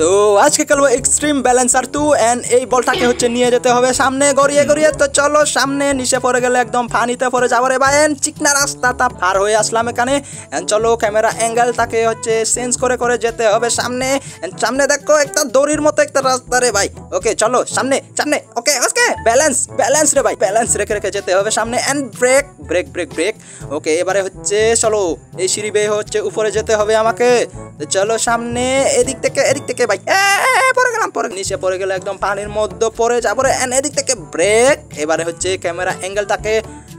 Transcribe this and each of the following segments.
তো আজকে খেলব এক্সট্রিম ব্যালেন্সার টু অ্যান্ড এই বলটাকে হচ্ছে নিয়ে যেতে হবে সামনে, গড়িয়ে গড়িয়ে। তো চলো সামনে, নিচে পড়ে গেলে একদম ফানিতে পড়ে যাব রে ভাই। And চিকনা রাস্তা তা পার হয়ে আসলাম এখানে। চলো ক্যামেরা অ্যাঙ্গেল তাকে হচ্ছে চেঞ্জ করে করে যেতে হবে সামনে। সামনে দেখো একটা দড়ির মতো একটা রাস্তা রে ভাই। ওকে চলো সামনে সামনে। ওকে ওকে ব্যালেন্স ব্যালেন্স রে ভাই। ব্যালেন্স রেখে রেখে যেতে হবে সামনে। And break break break break okay এবারে হচ্ছে চলো, এই সিঁড়ি বেয়ে হচ্ছে উপরে যেতে হবে আমাকে। চলো সামনে, এদিক থেকে এদিক থেকে, ভাই। পরে গেলাম পরে নিচে পড়ে গেলে একদম পানির মধ্যে পরে যাব এদিক থেকে ব্রেক এবারে হচ্ছে ক্যামেরা অ্যাঙ্গেলটাকে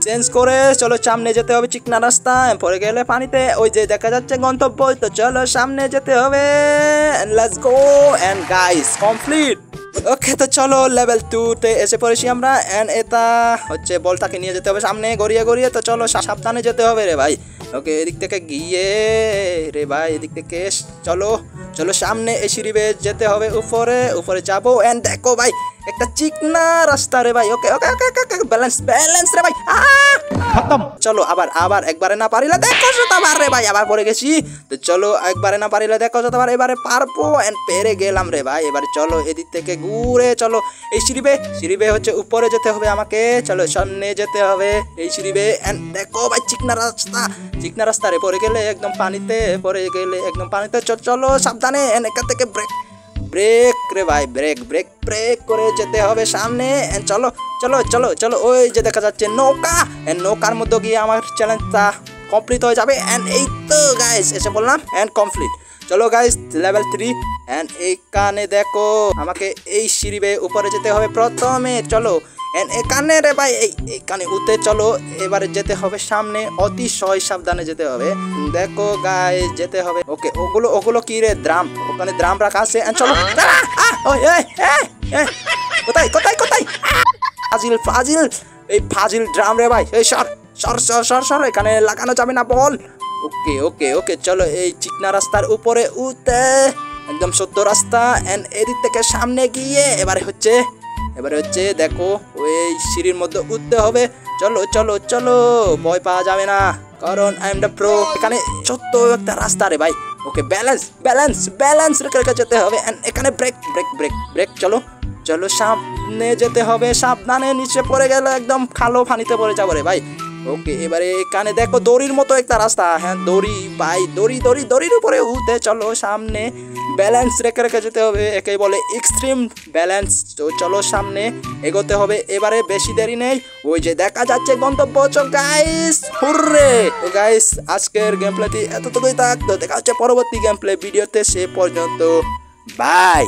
চেঞ্জ করে চলো সামনে যেতে হবে চিকনা রাস্তা পরে গেলে পানিতে, ওই যে দেখা যাচ্ছে গন্তব্য, তো চলো সামনে যেতে হবে। Let's go and guys complete okay তো চলো লেভেল টুতে এসে পড়েছি আমরা। অ্যান্ড এটা হচ্ছে বলটাকে নিয়ে যেতে হবে সামনে, গড়িয়ে গড়িয়ে। তো চলো সাবধানে যেতে হবে রে ভাই। ওকে, এদিক থেকে গিয়ে রে ভাই, এদিক থেকে চলো চলো সামনে এই সিঁড়ি যেতে হবে উপরে। উপরে যাব। অ্যান্ড দেখো ভাই একটা চিকনা রাস্তা রে ভাই ওকে ওকে ওকে ওকে ব্যালেন্স ব্যালেন্স রে ভাই আহ! চলো আবার আবার একবারে না পারিলে দেখো শতবার রে ভাই আবার পড়ে গেছি। তো চলো একবারে না পারিলে দেখো শতবার এবারে পারব এন্ড পেরে গেলাম রে ভাই এবারে চলো এদিক থেকে ঘুরে চলো। এই সিঁড়িবে সিঁড়িবে হচ্ছে উপরে যেতে হবে আমাকে চলো সামনে যেতে হবে এই সিঁড়িবে এন্ড দেখো ভাই চিকনা রাস্তা চিকনা রাস্তা রে পড়ে গেলে একদম পানিতে পড়ে গেলে একদম পানিতে চলো সাবধানে এখান থেকে ব্রেক ব্রেক রে ভাই, ব্রেক ব্রেক ব্রেক করে যেতে হবে সামনে। চলো চলো চলো চলো, ওই যে দেখা যাচ্ছে নৌকা। নৌকার মধ্যে গিয়ে আমার চ্যালেঞ্জটা কমপ্লিট হয়ে যাবে। অ্যান্ড এই তো গাইস এসে বললাম অ্যান্ড কমপ্লিট চলো গাইস লেভেল থ্রি অ্যান্ড এইখানে দেখো, আমাকে এই সিঁড়ি উপরে যেতে হবে প্রথমে। চলো এখানে রে ভাই, এই এখানে উঠতে চলো, এবারে যেতে হবে সামনে অতি অতিশয় সাবধানে যেতে হবে। দেখো গাইস যেতে হবে। ওকে, ওগুলো ওগুলো কি রে, ড্রাম? ওখানে ড্রাম রাখা আছে চলো। কোথায় কোথায় কোথায়? ফাজিল ফাজিল, এই ফাজিল ড্রাম রে ভাই, এই সর সর সর সর সর, এখানে লাগানো যাবে না, বল। ওকে ওকে ওকে, চলো এই চিকনা রাস্তার উপরে উঠতে। একদম সত্য রাস্তা এন্ড এদিক থেকে সামনে গিয়ে, এবারে হচ্ছে এবারে হচ্ছে দেখো, ওই সিঁড়ির মধ্যে উঠতে হবে। চলো চলো চলো, ভয় পাওয়া যাবে না, কারণ আই এম দ্য প্রো এখানে ছোট্ট একটা রাস্তা রে ভাই। ওকে ব্যালেন্স ব্যালেন্স ব্যালেন্স রেখে যেতে হবে। এখানে ব্রেক ব্রেক ব্রেক ব্রেক চলো চলো, সামনে যেতে হবে। সাবধানে নিচে পড়ে গেলে একদম খালো পানিতে পড়ে যাব রে ভাই। ওকে, এবারে এখানে দেখো দড়ির মতো একটা রাস্তা। হ্যাঁ দড়ি, ভাই, দড়ি দড়ি, দড়ির উপরে উঠতে চলো, সামনে। ব্যালেন্স রেখে রেখে যেতে হবে। একেই বলে এক্সট্রিম ব্যালেন্স তো চলো সামনে এগোতে হবে। এবারে বেশি দেরি নেই। ওই যে দেখা যাচ্ছে গন্তব্য। চল গাইস হুররে! তো গাইস আজকের গেম প্লেটি এতটুকুই থাক। তো দেখা হচ্ছে পরবর্তী গেম প্লে ভিডিওতে। সে পর্যন্ত বাই